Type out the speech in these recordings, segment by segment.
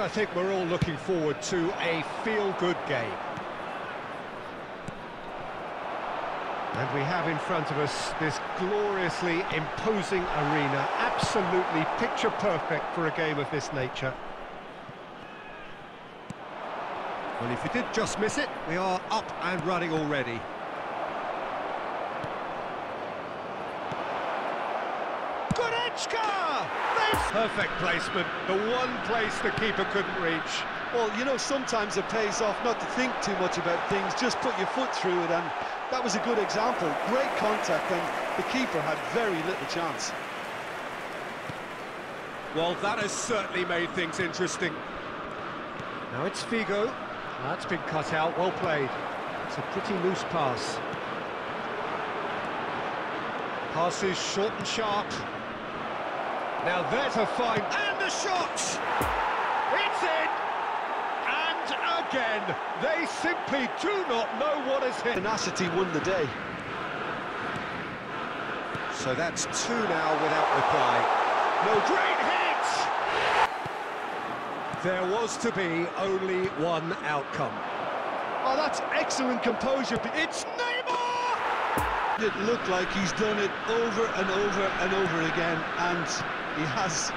I think we're all looking forward to a feel-good game. And we have in front of us this gloriously imposing arena, absolutely picture perfect for a game of this nature. Well, if you did just miss it, we are up and running already. Goretzka! Perfect placement, the one place the keeper couldn't reach. Well, you know, sometimes it pays off not to think too much about things, just put your foot through it, and that was a good example. Great contact, and the keeper had very little chance. Well, that has certainly made things interesting. Now it's Figo. That's been cut out, well played. It's a pretty loose pass. Pass is short and sharp. Now there's a fine... And the shot! It's in! Again, they simply do not know what is hit. Tenacity won the day. So that's two now without reply. No great hit! There was to be only one outcome. Oh, that's excellent composure. It's Neymar! It looked like he's done it over and over and over again, and he has.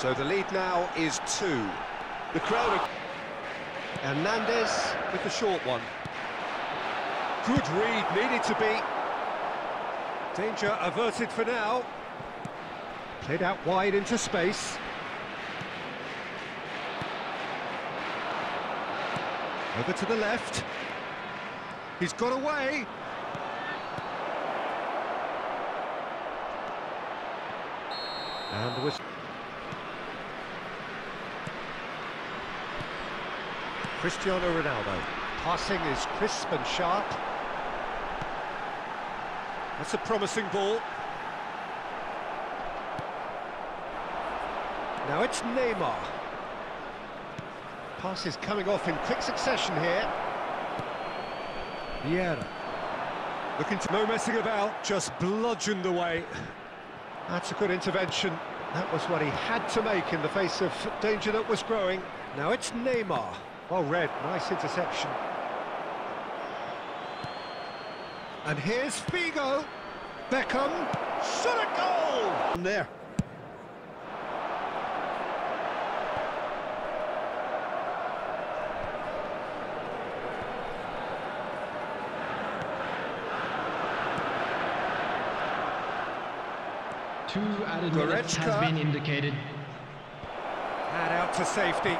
So the lead now is two. The crowd are... Hernandez with the short one. Good read, needed to be. Danger averted for now. Played out wide into space. Over to the left. He's got away. And the Cristiano Ronaldo. Passing is crisp and sharp. That's a promising ball. Now it's Neymar. Pass is coming off in quick succession here. Vieira. Looking to no messing about, just bludgeoned away. That's a good intervention. That was what he had to make in the face of danger that was growing. Now it's Neymar. Oh, well read, nice interception. And here's Figo. Beckham. Shot a goal! And there. Two added minutes has been indicated. And out to safety.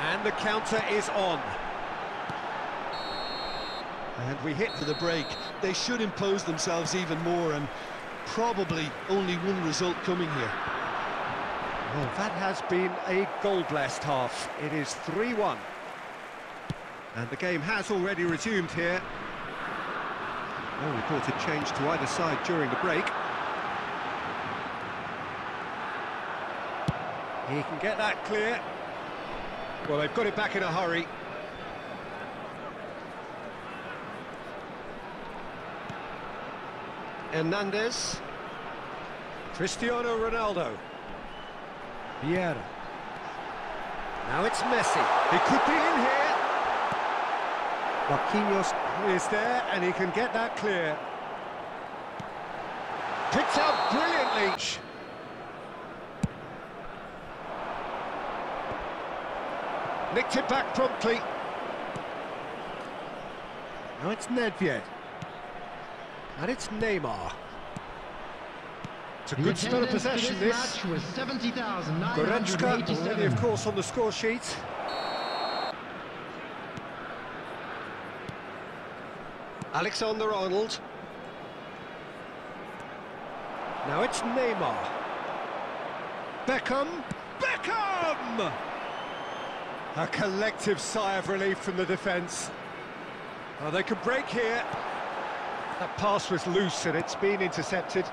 And the counter is on. And we hit for the break. They should impose themselves even more, and probably only one result coming here. Well, that has been a goal-blessed half. It is 3-1. And the game has already resumed here. No reported change to either side during the break. He can get that clear. Well, they've got it back in a hurry. Hernandez. Cristiano Ronaldo. Vieira. Now it's Messi. He could be in here. Marquinhos is there and he can get that clear. Picked out brilliantly. Nicked it back promptly. Now it's Nedved. And it's Neymar. It's a The good spell of attendance for possession, this this. match was Goretzka already, of course, on the score sheet. Alexander Arnold. Now it's Neymar. Beckham. Beckham! A collective sigh of relief from the defence. They could break here. That pass was loose and it's been intercepted.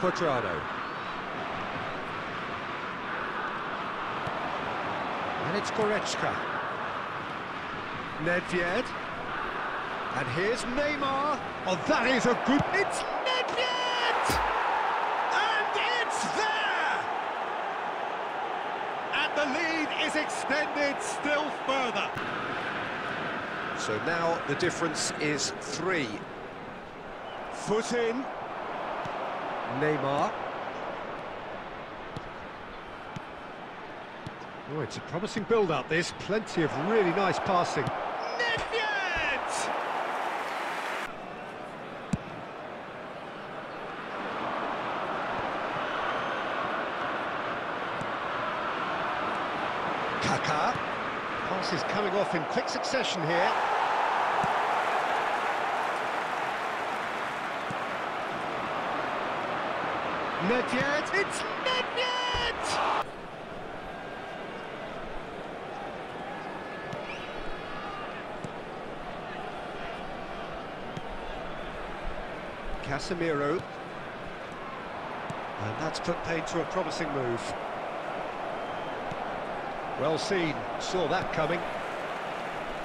Cuadrado. And it's Goretzka. Nedved. And here's Neymar. Oh, that is a good... It's Nedved! And it's there! And the lead is extended still further. So now the difference is three. Foot in. Neymar. Oh, it's a promising build-up, this. Plenty of really nice passing. Nedved! Kaká. Passes coming off in quick succession here. Nedved, it's Nedved! Casemiro. And that's put paid to a promising move. Well seen, saw that coming.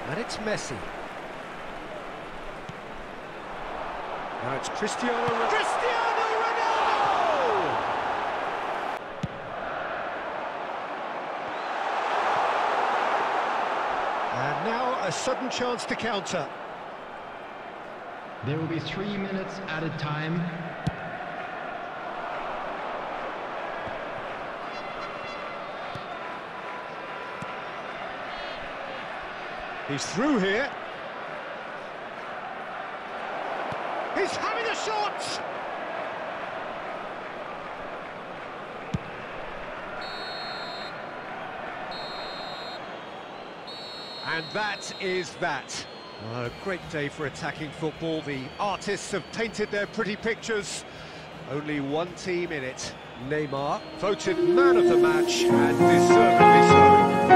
And it's Messi. Now it's Cristiano Ronaldo. Cristiano Ronaldo! And now a sudden chance to counter. There will be three minutes at a time. He's through here. He's having a shot! And that is that. A great day for attacking football. The artists have painted their pretty pictures. Only one team in it. Neymar, voted man of the match, and deservedly so.